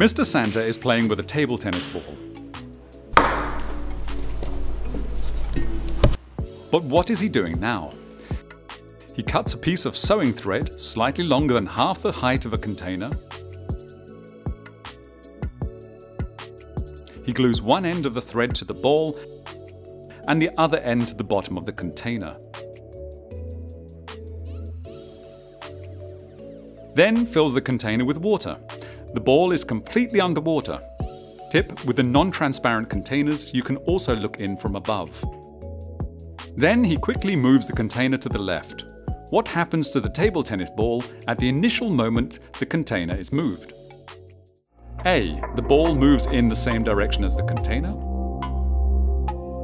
Mr. Santa is playing with a table tennis ball. But what is he doing now? He cuts a piece of sewing thread slightly longer than half the height of a container. He glues one end of the thread to the ball and the other end to the bottom of the container. Then fills the container with water. The ball is completely underwater. Tip, with the non-transparent containers, you can also look in from above. Then he quickly moves the container to the left. What happens to the table tennis ball at the initial moment the container is moved? A. The ball moves in the same direction as the container.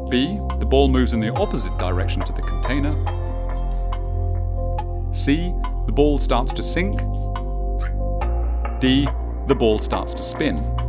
B. The ball moves in the opposite direction to the container. C. The ball starts to sink. D. The ball starts to spin.